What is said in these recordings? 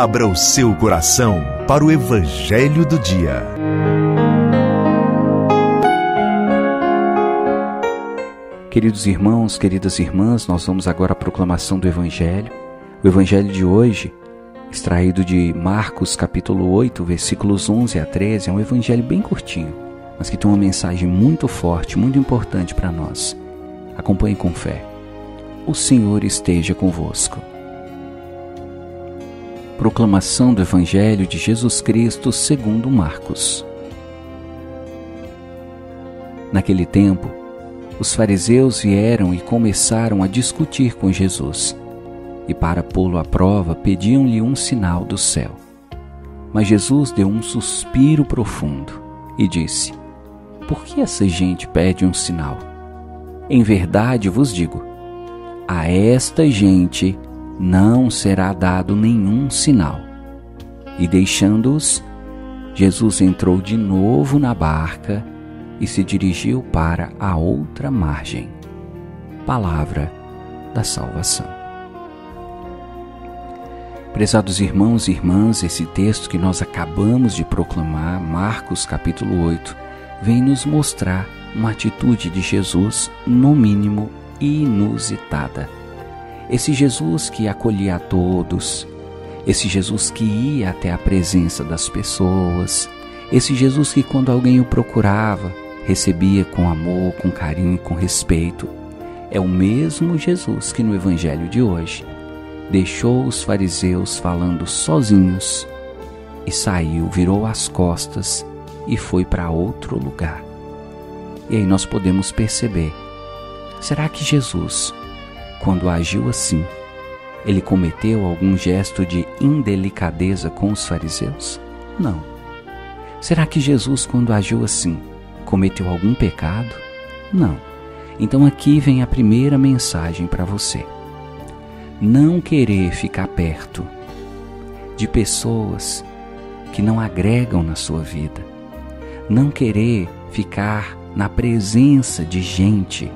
Abra o seu coração para o Evangelho do Dia. Queridos irmãos, queridas irmãs, nós vamos agora à proclamação do Evangelho. O Evangelho de hoje, extraído de Marcos capítulo 8, versículos 11 a 13, é um evangelho bem curtinho, mas que tem uma mensagem muito forte, muito importante para nós. Acompanhe com fé. O Senhor esteja convosco. Proclamação do Evangelho de Jesus Cristo segundo Marcos. Naquele tempo, os fariseus vieram e começaram a discutir com Jesus. E para pô-lo à prova, pediam-lhe um sinal do céu. Mas Jesus deu um suspiro profundo e disse: Por que essa gente pede um sinal? Em verdade vos digo: a esta gente não será dado nenhum sinal. E deixando-os, Jesus entrou de novo na barca e se dirigiu para a outra margem. Palavra da salvação. Prezados irmãos e irmãs, esse texto que nós acabamos de proclamar, Marcos capítulo 8, vem nos mostrar uma atitude de Jesus, no mínimo, inusitada esse Jesus que acolhia a todos, esse Jesus que ia até a presença das pessoas, esse Jesus que, quando alguém o procurava, recebia com amor, com carinho e com respeito. É o mesmo Jesus que no Evangelho de hoje deixou os fariseus falando sozinhos e saiu, virou as costas e foi para outro lugar. E aí nós podemos perceber: será que Jesus quando agiu assim, ele cometeu algum gesto de indelicadeza com os fariseus? Não. Será que Jesus, quando agiu assim, cometeu algum pecado? Não. Então aqui vem a primeira mensagem para você. Não querer ficar perto de pessoas que não agregam na sua vida. Não querer ficar na presença de gente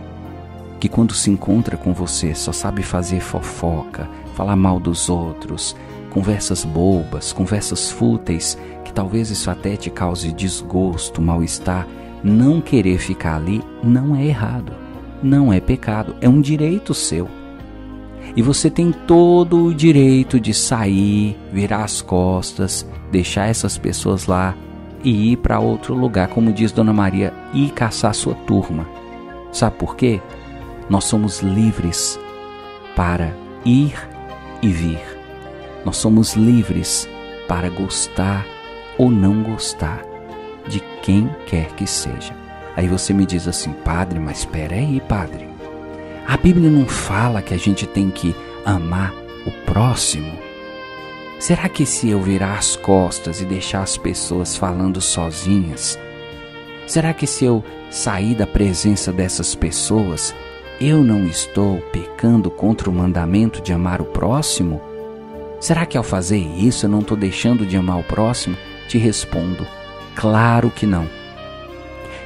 que quando se encontra com você só sabe fazer fofoca, falar mal dos outros, conversas bobas, conversas fúteis, que talvez isso até te cause desgosto, mal-estar, não querer ficar ali não é errado, não é pecado, é um direito seu. E você tem todo o direito de sair, virar as costas, deixar essas pessoas lá e ir para outro lugar, como diz Dona Maria, e caçar sua turma. Sabe por quê? Nós somos livres para ir e vir. Nós somos livres para gostar ou não gostar de quem quer que seja. Aí você me diz assim, padre, mas espera aí, padre. A Bíblia não fala que a gente tem que amar o próximo? Será que se eu virar as costas e deixar as pessoas falando sozinhas, será que se eu sair da presença dessas pessoas, eu não estou pecando contra o mandamento de amar o próximo? Será que ao fazer isso eu não estou deixando de amar o próximo? Te respondo: claro que não.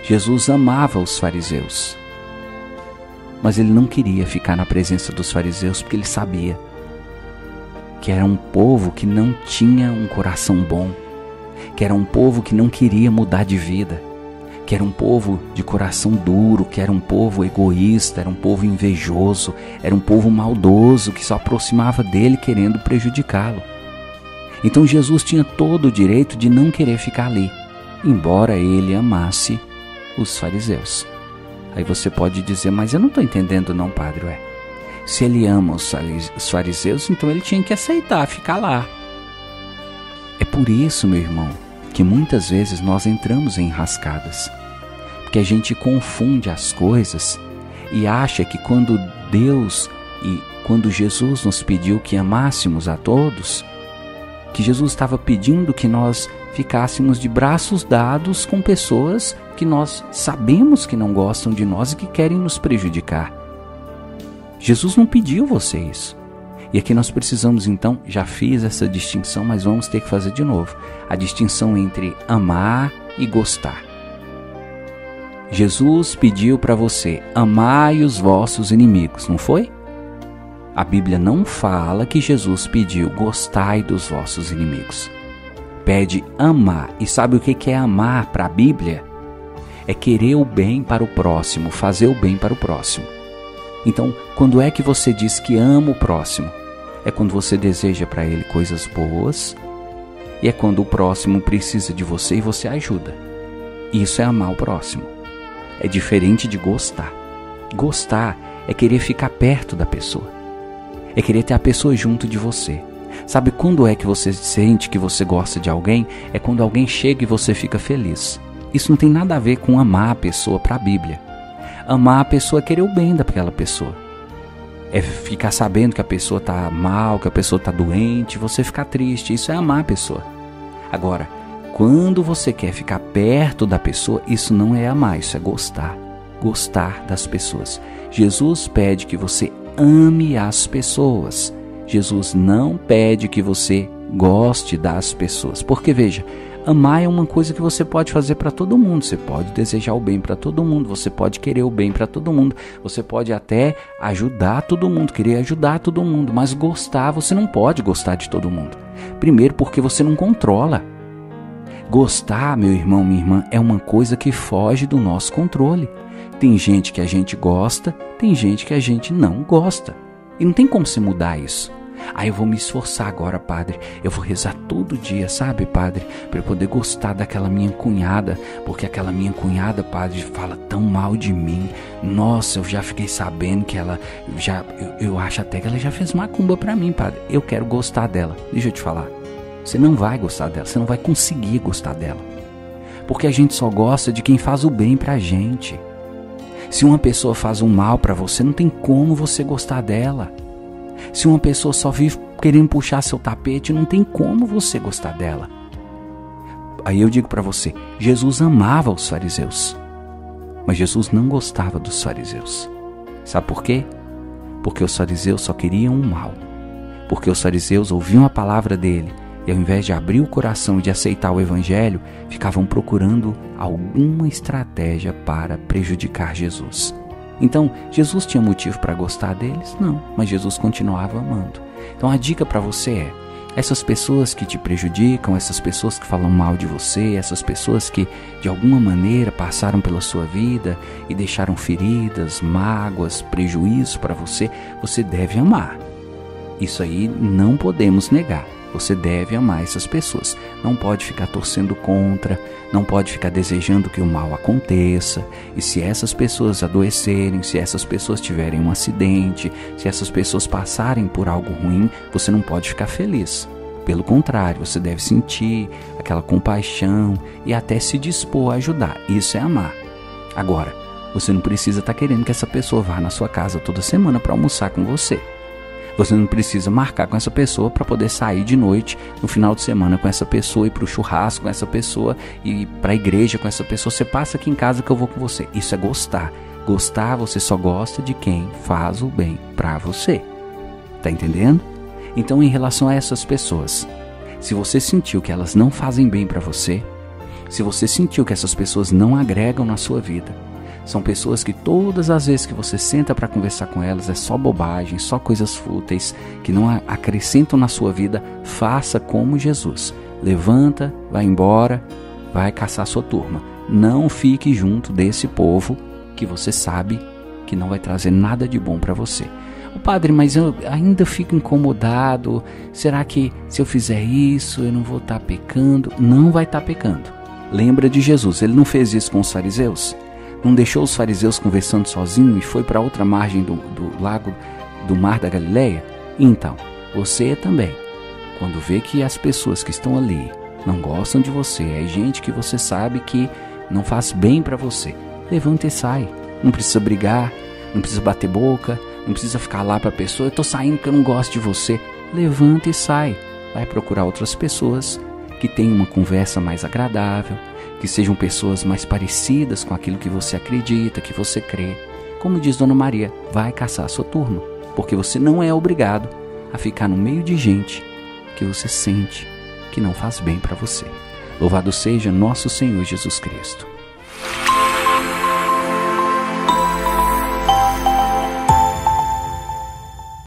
Jesus amava os fariseus, mas ele não queria ficar na presença dos fariseus porque ele sabia que era um povo que não tinha um coração bom, que era um povo que não queria mudar de vida que era um povo de coração duro, que era um povo egoísta, era um povo invejoso, era um povo maldoso que só aproximava dele querendo prejudicá-lo. Então Jesus tinha todo o direito de não querer ficar ali, embora ele amasse os fariseus. Aí você pode dizer, mas eu não estou entendendo não, padre, ué. Se ele ama os fariseus, então ele tinha que aceitar ficar lá. É por isso, meu irmão, que muitas vezes nós entramos em rascadas, porque a gente confunde as coisas e acha que quando Deus e quando Jesus nos pediu que amássemos a todos, que Jesus estava pedindo que nós ficássemos de braços dados com pessoas que nós sabemos que não gostam de nós e que querem nos prejudicar. Jesus não pediu você isso. E aqui nós precisamos então, já fiz essa distinção, mas vamos ter que fazer de novo a distinção entre amar e gostar. Jesus pediu para você amai os vossos inimigos, não foi? A Bíblia não fala que Jesus pediu gostai dos vossos inimigos. Pede amar. E sabe o que é amar para a Bíblia? É querer o bem para o próximo, fazer o bem para o próximo. Então, quando é que você diz que ama o próximo? É quando você deseja para ele coisas boas e é quando o próximo precisa de você e você ajuda. Isso é amar o próximo. É diferente de gostar. Gostar é querer ficar perto da pessoa é querer ter a pessoa junto de você. Sabe quando é que você sente que você gosta de alguém? É quando alguém chega e você fica feliz. Isso não tem nada a ver com amar a pessoa para a Bíblia. Amar a pessoa é querer o bem daquela pessoa. É ficar sabendo que a pessoa está mal, que a pessoa está doente, você ficar triste. Isso é amar a pessoa. Agora, quando você quer ficar perto da pessoa, isso não é amar, isso é gostar. Gostar das pessoas. Jesus pede que você ame as pessoas. Jesus não pede que você goste das pessoas. Porque veja, amar é uma coisa que você pode fazer para todo mundo. Você pode desejar o bem para todo mundo, você pode querer o bem para todo mundo, você pode até ajudar todo mundo, querer ajudar todo mundo, mas gostar, você não pode gostar de todo mundo. Primeiro, porque você não controla. Gostar, meu irmão, minha irmã, é uma coisa que foge do nosso controle. Tem gente que a gente gosta, tem gente que a gente não gosta. E não tem como se mudar isso. Aí eu vou me esforçar agora, padre. Eu vou rezar todo dia, sabe, padre? Para eu poder gostar daquela minha cunhada. Porque aquela minha cunhada, padre, fala tão mal de mim. Nossa, eu já fiquei sabendo que ela. já Eu, eu acho até que ela já fez macumba para mim, padre. Eu quero gostar dela. Deixa eu te falar. Você não vai gostar dela. Você não vai conseguir gostar dela. Porque a gente só gosta de quem faz o bem pra gente. Se uma pessoa faz um mal para você, não tem como você gostar dela. Se uma pessoa só vive querendo puxar seu tapete, não tem como você gostar dela. Aí eu digo para você, Jesus amava os fariseus, mas Jesus não gostava dos fariseus. Sabe por quê? Porque os fariseus só queriam o mal. Porque os fariseus ouviam a palavra dele e ao invés de abrir o coração e de aceitar o Evangelho, ficavam procurando alguma estratégia para prejudicar Jesus. Então, Jesus tinha motivo para gostar deles? Não, mas Jesus continuava amando. Então, a dica para você é: essas pessoas que te prejudicam, essas pessoas que falam mal de você, essas pessoas que de alguma maneira passaram pela sua vida e deixaram feridas, mágoas, prejuízo para você, você deve amar. Isso aí não podemos negar. Você deve amar essas pessoas. Não pode ficar torcendo contra, não pode ficar desejando que o mal aconteça. E se essas pessoas adoecerem, se essas pessoas tiverem um acidente, se essas pessoas passarem por algo ruim, você não pode ficar feliz. Pelo contrário, você deve sentir aquela compaixão e até se dispor a ajudar. Isso é amar. Agora, você não precisa estar tá querendo que essa pessoa vá na sua casa toda semana para almoçar com você. Você não precisa marcar com essa pessoa para poder sair de noite no final de semana com essa pessoa, ir para o churrasco com essa pessoa e para a igreja com essa pessoa. Você passa aqui em casa que eu vou com você. Isso é gostar. Gostar, você só gosta de quem faz o bem para você. Tá entendendo? Então, em relação a essas pessoas, se você sentiu que elas não fazem bem para você, se você sentiu que essas pessoas não agregam na sua vida, são pessoas que todas as vezes que você senta para conversar com elas é só bobagem, só coisas fúteis que não acrescentam na sua vida. Faça como Jesus. Levanta, vai embora, vai caçar sua turma. Não fique junto desse povo que você sabe que não vai trazer nada de bom para você. O padre, mas eu ainda fico incomodado. Será que se eu fizer isso eu não vou estar tá pecando? Não vai estar tá pecando. Lembra de Jesus, ele não fez isso com os fariseus? Não deixou os fariseus conversando sozinho e foi para outra margem do, do lago do mar da Galileia? Então, você também, quando vê que as pessoas que estão ali não gostam de você, é gente que você sabe que não faz bem para você, levanta e sai. Não precisa brigar, não precisa bater boca, não precisa ficar lá para a pessoa, eu tô saindo porque eu não gosto de você. Levanta e sai. Vai procurar outras pessoas que tenham uma conversa mais agradável, que sejam pessoas mais parecidas com aquilo que você acredita, que você crê. Como diz Dona Maria, vai caçar a sua turma, porque você não é obrigado a ficar no meio de gente que você sente que não faz bem para você. Louvado seja nosso Senhor Jesus Cristo.